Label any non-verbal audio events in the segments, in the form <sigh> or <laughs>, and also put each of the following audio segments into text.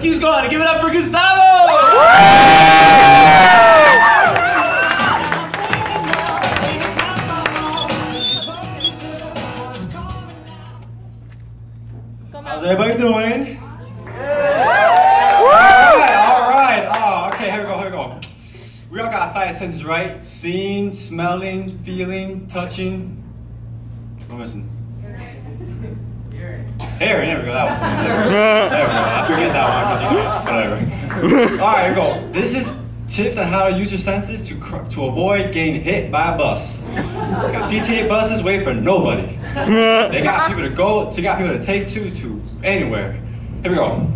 Keeps going. Give it up for Gustavo. How's everybody doing? Alright, alright. Oh, okay, here we go, here we go. We all got five senses, right? Seeing, smelling, feeling, touching. What Hearing, there we go, that was the. There we go, I forget that one. 'cause, you know, Whatever. <laughs> Alright, here we go. This is tips on how to use your senses to, cr- to avoid getting hit by a bus. Because CTA buses wait for nobody. <laughs> They got people to go, they got people to take to, to anywhere. Here we go.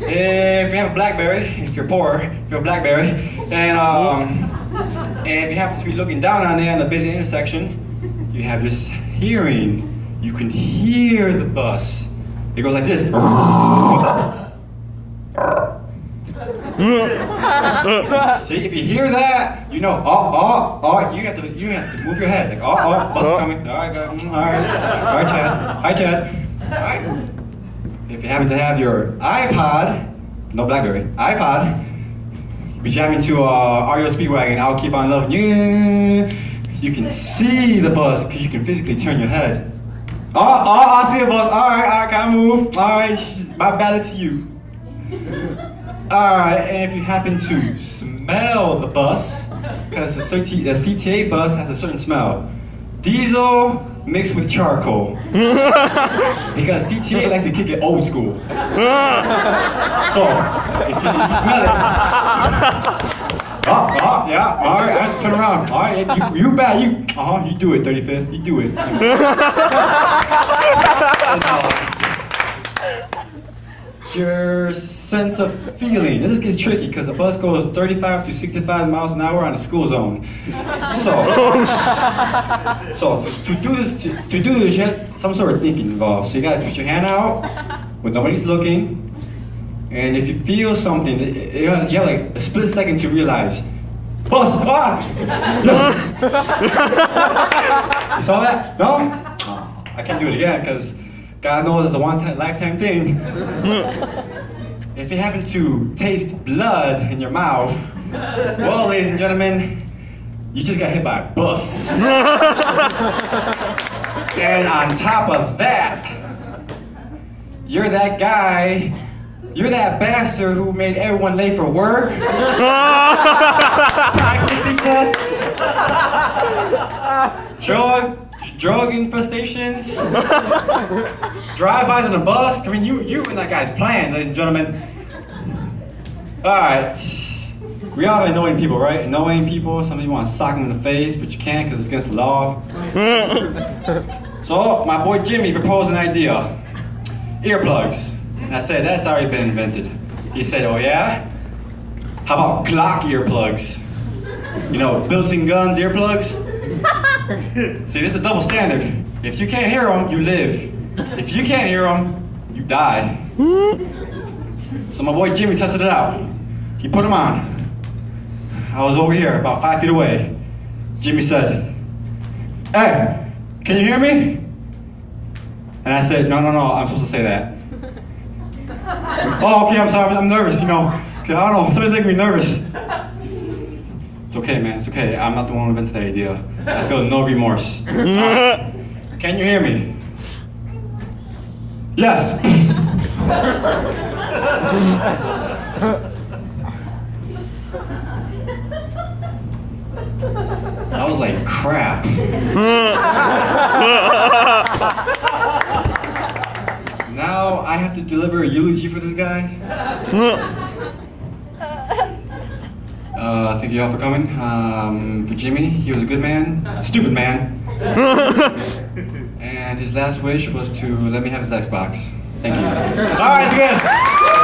If you have a Blackberry, if you're poor, if you have a Blackberry, and um, and if you happen to be looking down on there in a busy intersection, you have this hearing. You can hear the bus. It goes like this. <laughs> See, if you hear that, you know, oh, oh, oh, you have to, you have to move your head, like, oh, oh, bus is coming. All right, go, mm, all right, all right, Chad, hi, Chad. All right. If you happen to have your iPod, no BlackBerry, iPod, be jamming to uh, REO Speedwagon, I'll keep on loving you. You can see the bus because you can physically turn your head. Oh, oh, I see a bus. All right, all right, can I move? All right, my ballot to you. Alright, and if you happen to smell the bus, because the CTA bus has a certain smell, diesel mixed with charcoal. <laughs> because CTA likes to kick it old school. <laughs> So, if you, if you smell it, oh, <laughs> oh, yeah, alright, I turn around. Alright, you, you bad, you, uh huh, you do it, 35th, you do it. And, uh, your sense of feeling. This gets tricky because the bus goes 35 to 65 miles an hour on a school zone. <laughs> So, so to, to do this, to, to do this, you have some sort of thinking involved. So you gotta put your hand out when nobody's looking, and if you feel something, you have, you have like a split second to realize. Bus! Ah! Yes! you saw that? No? Oh, I can't do it again because God knows it's a one-time lifetime thing. <laughs> if you happen to taste blood in your mouth, well, ladies and gentlemen, you just got hit by a bus. <laughs> and on top of that, you're that guy, you're that bastard who made everyone late for work. <laughs> Practicing tests. Drug, <laughs> drug infestations. <laughs> Drive-bys on a bus. I mean, you you in that guy's plan, ladies and gentlemen. All right. We all have annoying people, right? Annoying people. Some of you want to sock them in the face, but you can't because it's against the law. <laughs> so my boy Jimmy proposed an idea: earplugs. And I said that's already been invented. He said, "Oh yeah? How about Glock earplugs? You know, built-in guns earplugs." <laughs> See, this is a double standard. If you can't hear them, you live. If you can't hear them, you die. So my boy Jimmy tested it out. He put them on. I was over here, about five feet away. Jimmy said, Hey, can you hear me? And I said, No, no, no, I'm supposed to say that. <laughs> oh, okay, I'm sorry, I'm nervous, you know. I don't know, somebody's making me nervous. It's okay, man. It's okay. I'm not the one who invented that idea. I feel no remorse. Uh, <laughs> can you hear me? Yes. I was like, crap. <laughs> now I have to deliver a eulogy for this guy. <laughs> Uh, thank you all for coming. Um, for Jimmy, he was a good man, stupid man. <laughs> and his last wish was to let me have his Xbox. Thank you. <laughs> all right, it's good.